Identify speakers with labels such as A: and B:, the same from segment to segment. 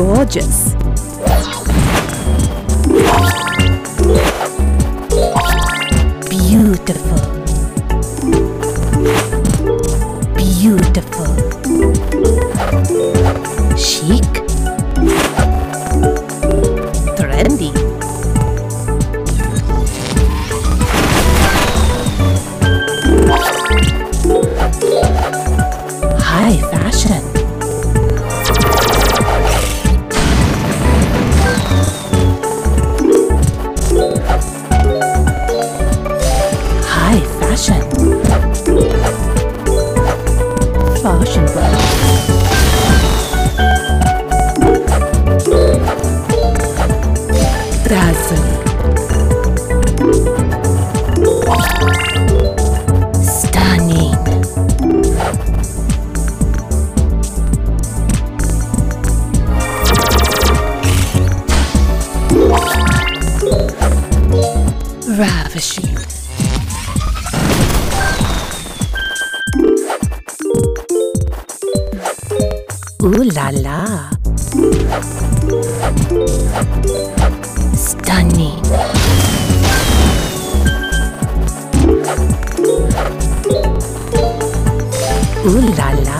A: gorgeous. Beautiful. Ooh la la. Stunning. Ooh la la.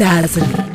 A: thousand.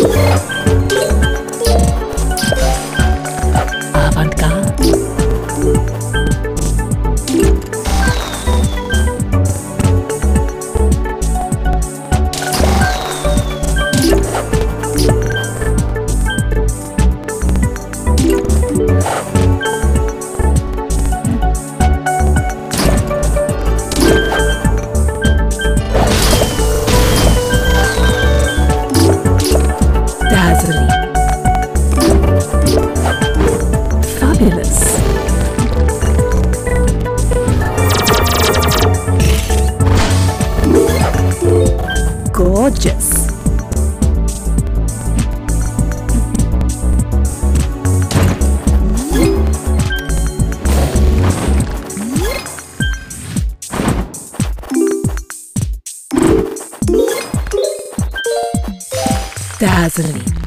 A: Thank. Dazzling.